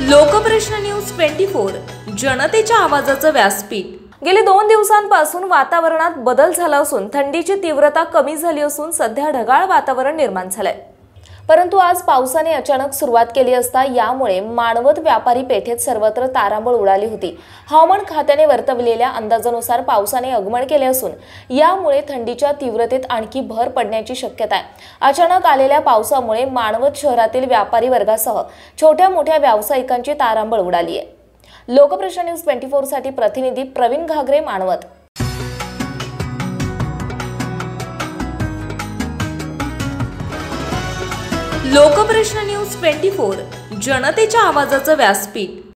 Lokprashna news twenty four जनतेच्या आवाजाचं व्यासपीठ. गेले दोन दिवसांपासून वातावरणात बदल झाला असून थंडीची तीव्रता कमी झाली असून सध्या ढगाळ वातावरण निर्माण झालंय. परंतु आज पावसाने अचानक सुरुवात केली असता यामुळे मानवत व्यापारी पेठेत सर्वत्र तारांबळ उडाली होती. हवामान खात्याने वर्तवलेल्या अंदाजानुसार पावसाने आगमन केले असून यामुळे थंडीच्या तीव्रतेत आणखी भर पडण्याची शक्यता आहे. अचानक आलेल्या पावसामुळे मानवत शहरातील व्यापारी वर्गासह छोट्या मोठ्या व्यावसायिकांची तारांबळ उडाली आहे. लोकप्रश्न न्यूज ट्वेंटी फोरसाठी प्रतिनिधी Pravin Ghagre Manwat Lokprashna news twenty four जनतेच्या आवाजाचं व्यासपीठ.